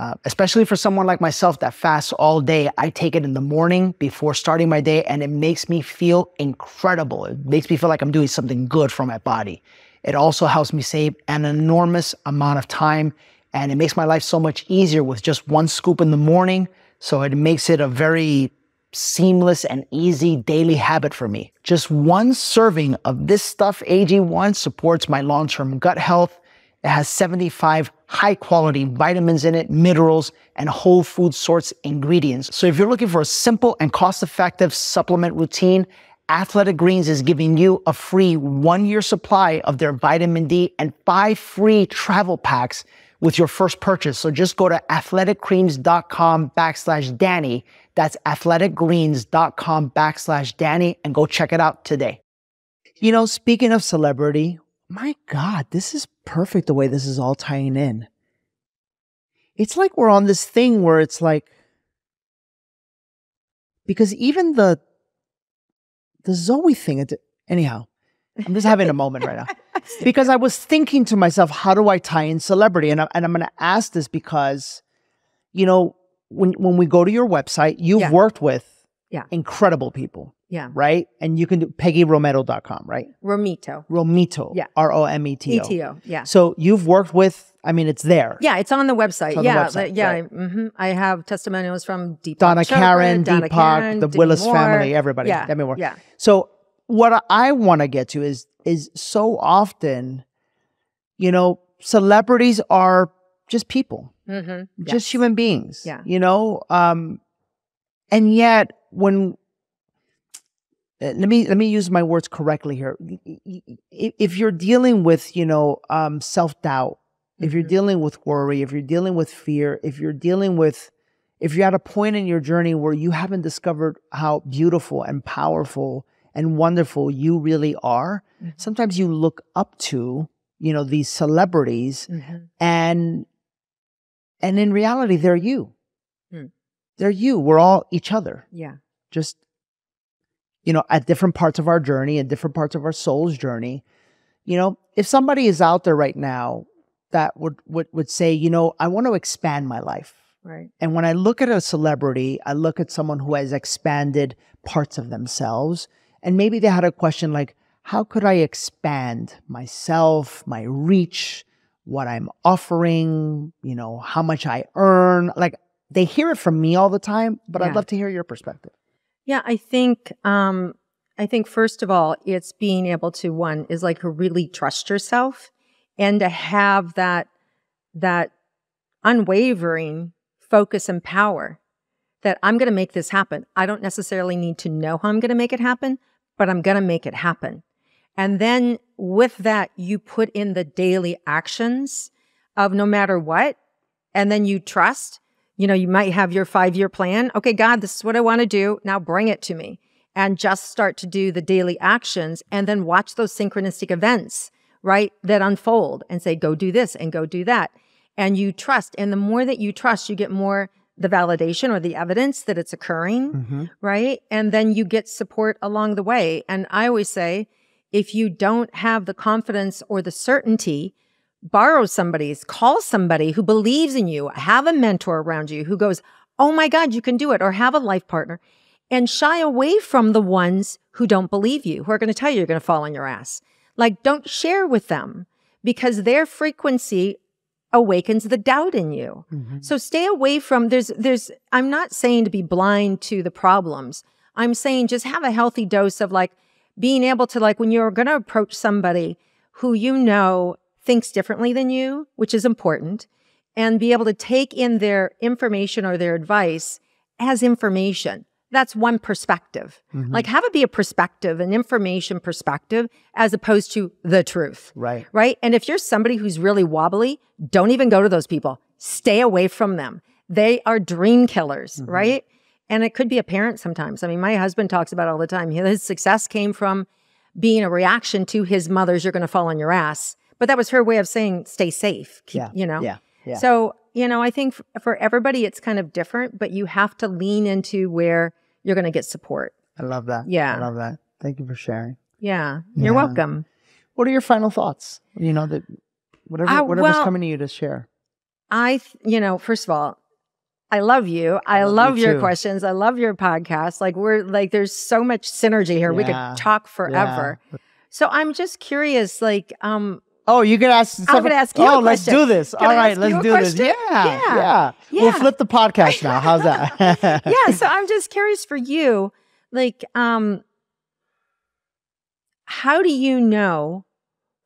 Uh, especially for someone like myself that fasts all day, I take it in the morning before starting my day, and it makes me feel incredible. It makes me feel like I'm doing something good for my body. It also helps me save an enormous amount of time, and it makes my life so much easier with just one scoop in the morning. So it makes it a very seamless and easy daily habit for me. Just one serving of this stuff, AG1, supports my long term gut health. It has 75 high quality vitamins in it, minerals, and whole food source ingredients. So if you're looking for a simple and cost effective supplement routine, Athletic Greens is giving you a free one year supply of their vitamin D and five free travel packs with your first purchase. So just go to athleticgreens.com backslash Danny. That's athleticgreens.com backslash Danny and go check it out today. You know, speaking of celebrity, my God, this is perfect the way this is all tying in. It's like we're on this thing where it's like, because even the the Zoe thing, anyhow, I'm just having a moment right now because I was thinking to myself, how do I tie in celebrity? And, I, and I'm going to ask this because, you know, when when we go to your website, you've Yeah. worked with Yeah. incredible people, Yeah, right? And you can do PeggyRomero.com, right? Rometo, Rometo, Yeah. R O M E T O. ETO. Yeah, So you've worked with, I mean, it's there. yeah, it's on the website. On the yeah, website, yeah, right. hmm I have testimonials from Deepak Donna Chopra, Karan, Donna Deepak, Karan, the Demi Willis Moore. family, everybody, Yeah, Demi Moore. yeah, So what I want to get to is is so often, you know, celebrities are just people, hmm just human beings. Yeah. You know, um, and yet when let me let me use my words correctly here. If you're dealing with, you know, um, self doubt, if you're Mhm. dealing with worry, if you're dealing with fear, if you're dealing with, if you're at a point in your journey where you haven't discovered how beautiful and powerful and wonderful you really are, Mhm. sometimes you look up to, you know, these celebrities hmm and and in reality they're you. Hmm. They're you. We're all each other. yeah, Just you know, at different parts of our journey and different parts of our soul's journey. You know, if somebody is out there right now that would would would say, you know, I want to expand my life. right. And when I look at a celebrity, I look at someone who has expanded parts of themselves. And maybe they had a question like, how could I expand myself, my reach, what I'm offering, you know, how much I earn? Like they hear it from me all the time, but I'd love to hear your perspective. Yeah, I think um I think first of all, it's being able to one is like really trust yourself and to have that that unwavering focus and power that I'm going to make this happen. I don't necessarily need to know how I'm going to make it happen, but I'm going to make it happen. And then with that, you put in the daily actions of no matter what, and then you trust. You know, you might have your five year plan. Okay, God, this is what I want to do. Now bring it to me. And just start to do the daily actions and then watch those synchronistic events, right? That unfold and say, go do this and go do that. And you trust. And the more that you trust, you get more the validation or the evidence that it's occurring mm-hmm. right? And then you get support along the way. And I always say, if you don't have the confidence or the certainty, borrow somebody's, call somebody who believes in you, have a mentor around you who goes, Oh my God, you can do it, or have a life partner and shy away from the ones who don't believe you, who are going to tell you you're going to fall on your ass. Like, don't share with them because their frequency awakens the doubt in you. Mm-hmm. So stay away from there's there's I'm not saying to be blind to the problems. I'm saying just have a healthy dose of like being able to like when you're going to approach somebody who you know thinks differently than you, which is important, and be able to take in their information or their advice as information. That's one perspective. Mm-hmm. Like have it be a perspective, an information perspective, as opposed to the truth. Right. Right. And if you're somebody who's really wobbly, don't even go to those people. Stay away from them. They are dream killers, mm-hmm. right? And it could be a parent sometimes. I mean, my husband talks about all the time. His success came from being a reaction to his mother's, you're going to fall on your ass. But that was her way of saying, stay safe. Keep, Yeah. You know? Yeah. Yeah. So, you know, I think f- for everybody, it's kind of different, but you have to lean into where you're going to get support. I love that. Yeah. I love that. Thank you for sharing. Yeah. You're Yeah. welcome. What are your final thoughts? You know that whatever Uh, whatever's well- coming to you to share. I, th- you know, first of all, I love you. I, love love, you your too. questions. I love your podcast. Like we're like, there's so much synergy here. We could talk forever. Yeah. So I'm just curious, like, um, Oh, you can ask. I'm gonna ask you Oh, let's do this. Can All right, let's do this. question? Yeah, Yeah. yeah, We'll flip the podcast now. How's that? yeah. So I'm just curious for you, like, um, how do you know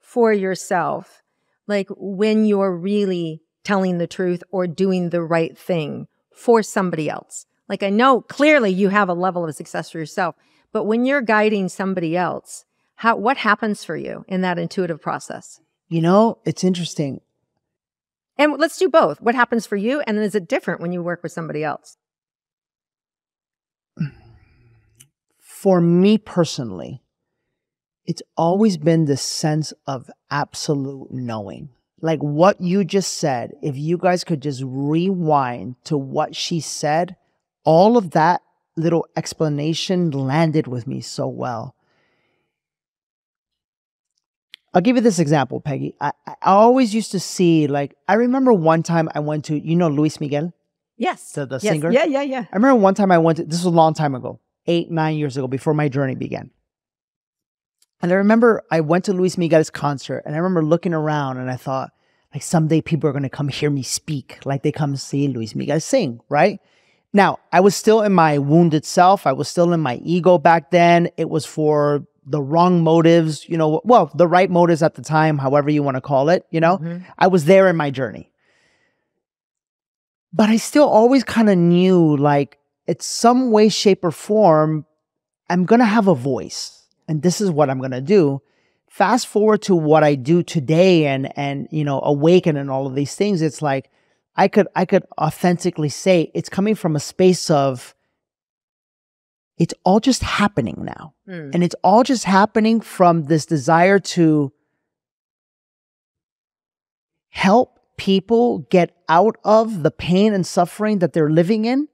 for yourself, like, when you're really telling the truth or doing the right thing for somebody else? Like, I know clearly you have a level of success for yourself, but when you're guiding somebody else, how what happens for you in that intuitive process? You know, it's interesting. And let's do both. What happens for you, and then is it different when you work with somebody else? For me personally, it's always been this sense of absolute knowing. Like what you just said, if you guys could just rewind to what she said, all of that little explanation landed with me so well. I'll give you this example, Peggy. I, I always used to see, like, I remember one time I went to, you know, Luis Miguel? Yes. The- the Yes. singer? Yeah, yeah, yeah. I remember one time I went to, this was a long time ago, eight, nine years ago, before my journey began. And I remember I went to Luis Miguel's concert and I remember looking around and I thought, like, someday people are going to come hear me speak, like they come see Luis Miguel sing, right? Now, I was still in my wounded self. I was still in my ego back then. It was for the wrong motives, you know, well, the right motives at the time, however you want to call it, you know? Mhm. I was there in my journey. But I still always kind of knew like it's some way, shape, or form, I'm gonna have a voice. And this is what I'm gonna do. Fast forward to what I do today and and you know, awaken and all of these things, it's like I could I could authentically say it's coming from a space of it's all just happening now. Mm. And it's all just happening from this desire to help people get out of the pain and suffering that they're living in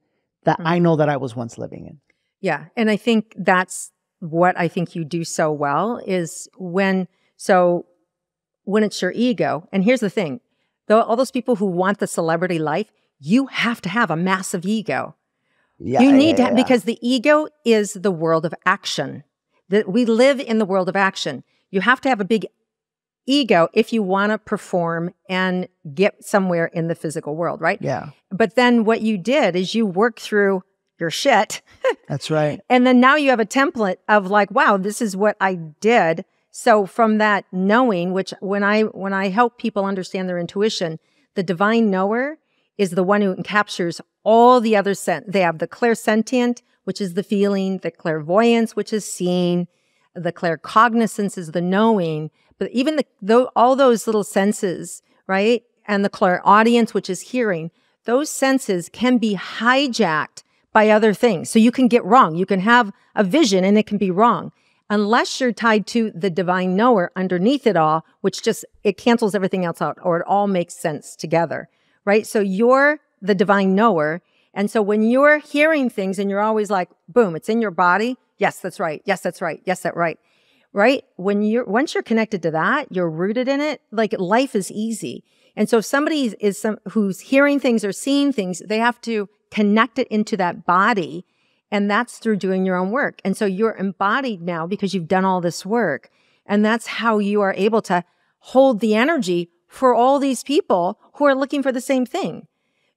that I know that I was once living in. Yeah. And I think that's what I think you do so well is when, so when it's your ego, and here's the thing, though, all those people who want the celebrity life, you have to have a massive ego. Yeah, you need yeah, to, yeah. because the ego is the world of action. That we live in the world of action. You have to have a big ego if you want to perform and get somewhere in the physical world, right? yeah, But then what you did is you worked through your shit. that's right. And then now you have a template of like, wow, this is what I did. So from that knowing, which when I when I help people understand their intuition, the divine knower is the one who captures all the other they have the clairsentient, which is the feeling, the clairvoyance, which is seeing, the claircognizance is the knowing, but even the tho- all those little senses, right? And the clairaudience, which is hearing, those senses can be hijacked by other things. So you can get wrong. You can have a vision and it can be wrong. Unless you're tied to the divine knower underneath it all, which just it cancels everything else out or it all makes sense together. Right? So you're the divine knower. And so when you're hearing things and you're always like, boom, it's in your body. Yes, that's right. Yes, that's right. Yes, that's right. Right? When you're once you're connected to that, you're rooted in it, like life is easy. And so if somebody is- is some who's hearing things or seeing things, they have to connect it into that body. And that's through doing your own work. And so you're embodied now because you've done all this work. And that's how you are able to hold the energy for all these people who are looking for the same thing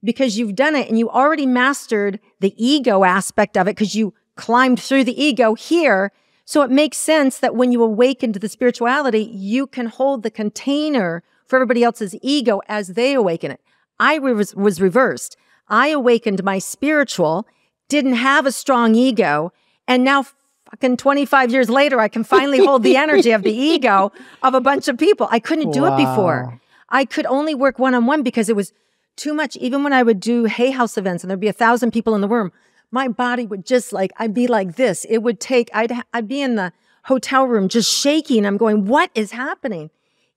because you've done it and you already mastered the ego aspect of it because you climbed through the ego here. So it makes sense that when you awaken to the spirituality, you can hold the container for everybody else's ego as they awaken it. I was, was reversed. I awakened my spiritual, didn't have a strong ego, and now fucking 25 years later, I can finally hold the energy of the ego of a bunch of people. I couldn't do wow. it before. I could only work one on one because it was too much. Even when I would do Hay House events and there'd be a thousand people in the room, my body would just like, I'd be like this. It would take, I'd, I'd be in the hotel room just shaking. I'm going, what is happening?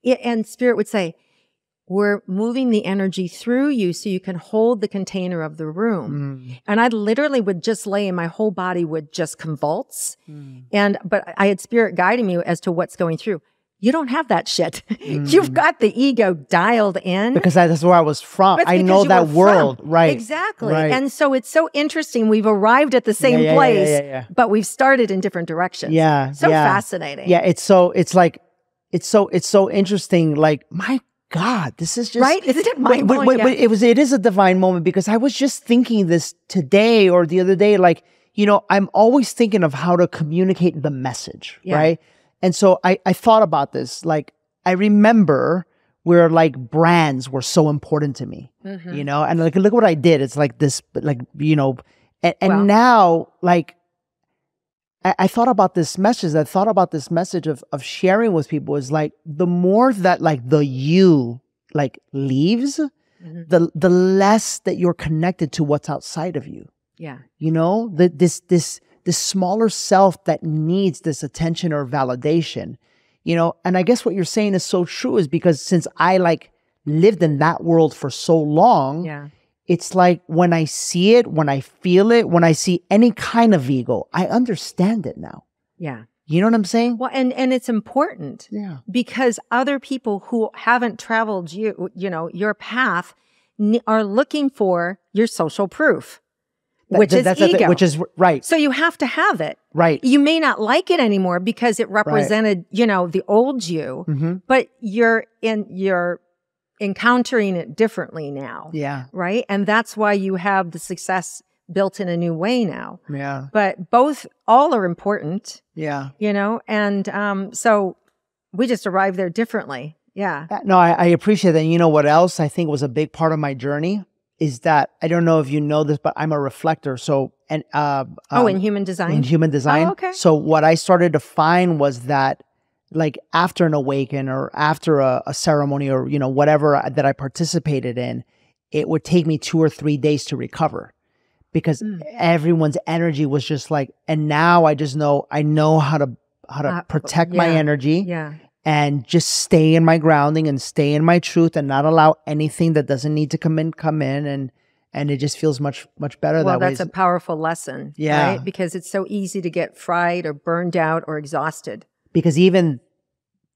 It, and spirit would say, we're moving the energy through you so you can hold the container of the room. Mm. And I literally would just lay and my whole body would just convulse. Mm. And, but I had spirit guiding me as to what's going through. You don't have that shit. Mm. You've got the ego dialed in. Because that's where I was from. I know that world. From. Right. Exactly. Right. And so it's so interesting. We've arrived at the same yeah, yeah, place, yeah, but we've started in different directions. Yeah. So fascinating. Yeah. It's so, it's like, it's so, it's so interesting. Like, my God, this is just right. Isn't it mind? Wait, wait, it was. It is a divine moment because I was just thinking this today or the other day. Like, you know, I'm always thinking of how to communicate the message, yeah. right? And so I, I thought about this. Like, I remember where like brands were so important to me, mm-hmm. you know, and like look what I did. It's like this, like you know, and, and now like I, I, thought about this message. I thought about this message of of sharing with people is like the more that like the you like leaves, mm-hmm. the the less that you're connected to what's outside of you. Yeah. You know, the, this this this smaller self that needs this attention or validation. You know, and I guess what you're saying is so true is because since I like lived in that world for so long, yeah it's like when I see it, when I feel it, when I see any kind of ego, I understand it now. Yeah. You know what I'm saying? Well, and and it's important. Yeah. Because other people who haven't traveled you, you know, your path are looking for your social proof. Which is ego. which is right. So you have to have it. Right. You may not like it anymore because it represented, right. you know, the old you, mm-hmm. but you're in you're encountering it differently now. Yeah. Right. And that's why you have the success built in a new way now. Yeah. But both, all are important. Yeah. You know, and um, so we just arrived there differently. Yeah. Uh, no, I, I appreciate that. You know what else I think was a big part of my journey is that I don't know if you know this, but I'm a reflector. So, and uh, oh, um, in human design. In human design. Oh, okay. So what I started to find was that like after an awaken or after a, a ceremony or you know whatever that I participated in, it would take me two or three days to recover because mm. everyone's energy was just like and now I just know I know how to how to uh, protect yeah. my energy yeah and just stay in my grounding and stay in my truth and not allow anything that doesn't need to come in come in and and it just feels much much better well, that that's a powerful lesson yeah right? because it's so easy to get fried or burned out or exhausted because even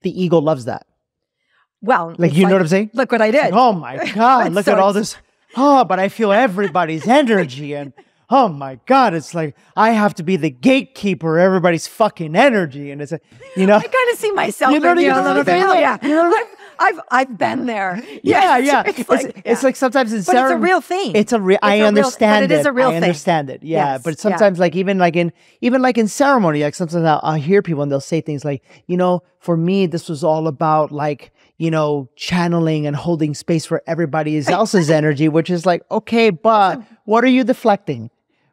the ego loves that. Well, like you like, know what I'm saying? Look what I did. Like, oh my god! look so at all this. Oh, but I feel everybody's energy and. Oh my God, it's like I have to be the gatekeeper everybody's fucking energy And it's a, you know. I kind of see myself you know, you, little bit. Yeah. I've, I've, I've been there. Yeah, yeah. It's, it's, like, yeah. it's like sometimes in But it's a real thing. It's a real, I understand real, it. It is a real I thing. understand it. Yeah. Yes. But sometimes yeah. like even like in, even like in ceremony, like sometimes I'll, I'll hear people and they'll say things like, you know, for me, this was all about like, you know, channeling and holding space for everybody else's energy, which is like, okay, but what are you deflecting?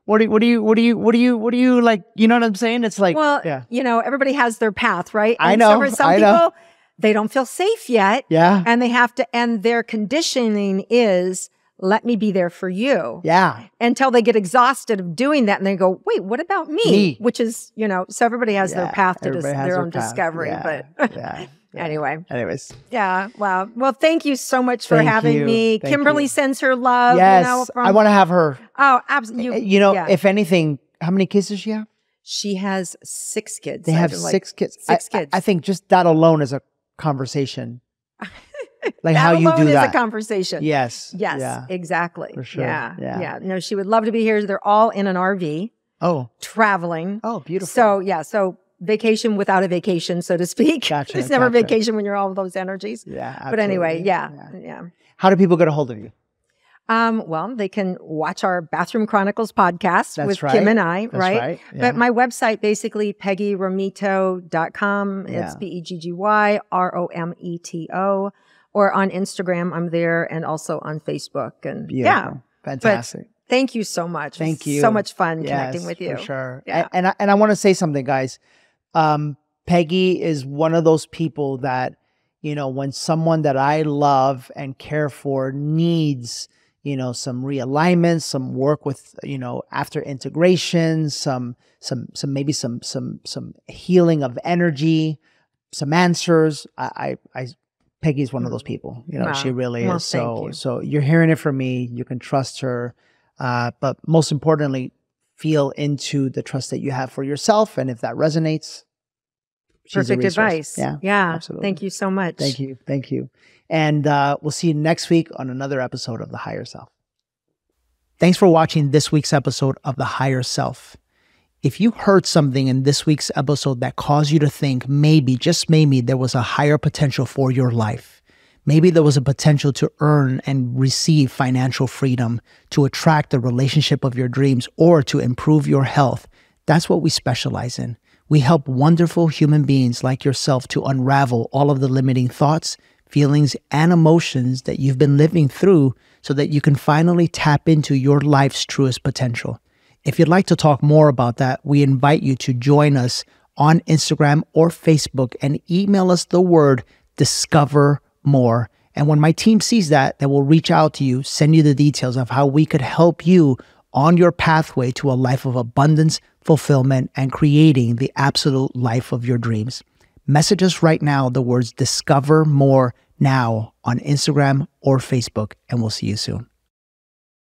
What do you, what do you, what do you, what do you, what do you like? You know what I'm saying? It's like, well, yeah. you know, everybody has their path, right? And I know. So for some I people, know. they don't feel safe yet. Yeah. And they have to, and their conditioning is, let me be there for you. Yeah. Until they get exhausted of doing that and they go, wait, what about me? me. Which is, you know, so everybody has yeah, their path to dis- their, own path. discovery. Yeah. But yeah. anyway. Anyways. Yeah. Wow. Well, thank you so much for thank having you. me. Thank Kimberly you. sends her love. Yes. You know, from, I want to have her. Oh, absolutely. You, know, yeah. if anything, how many kids does she have? She has six kids. They have six like, kids. Six I, kids. I, I think just that alone is a conversation. like how you do is that. a conversation. Yes. Yes. Yeah. Exactly. For sure. Yeah. Yeah. Yeah. No, she would love to be here. They're all in an RV Oh. traveling. Oh, beautiful. So yeah. So vacation without a vacation, so to speak. Gotcha, There's never gotcha. vacation when you're all of those energies. Yeah. Absolutely. But anyway, absolutely. yeah, yeah. How do people get a hold of you? Um, well, they can watch our Bathroom Chronicles podcast That's with right. Kim and I, That's right? right. Yeah. But my website, basically, peggyrometo.com. Yeah. It's P E G G Y R O M E T O. Or on Instagram, I'm there and also on Facebook. And yeah, Beautiful. Fantastic. thank you so much. Thank you. So much fun Yes, connecting with you. For sure. Yeah. A- And, I, and I want to say something, guys. Um, Peggy is one of those people that, you know, when someone that I love and care for needs, you know, some realignment, some work with, you know, after integration, some, some, some, maybe some, some, some healing of energy, some answers. I, I, I Peggy's one of those people. You know, Wow. she really Well, is. So, you. so you're hearing it from me. You can trust her. Uh, but most importantly, feel into the trust that you have for yourself. And if that resonates, Perfect advice. Yeah. Yeah. absolutely. Thank you so much. Thank you. Thank you. And uh, we'll see you next week on another episode of The Higher Self. Thanks for watching this week's episode of The Higher Self. If you heard something in this week's episode that caused you to think maybe, just maybe, there was a higher potential for your life, maybe there was a potential to earn and receive financial freedom, to attract the relationship of your dreams, or to improve your health, that's what we specialize in. We help wonderful human beings like yourself to unravel all of the limiting thoughts, feelings, and emotions that you've been living through so that you can finally tap into your life's truest potential. If you'd like to talk more about that, we invite you to join us on Instagram or Facebook and email us the word discover more. And when my team sees that, they will reach out to you, send you the details of how we could help you on your pathway to a life of abundance, fulfillment, and creating the absolute life of your dreams. Message us right now the words discover more now on Instagram or Facebook, and we'll see you soon.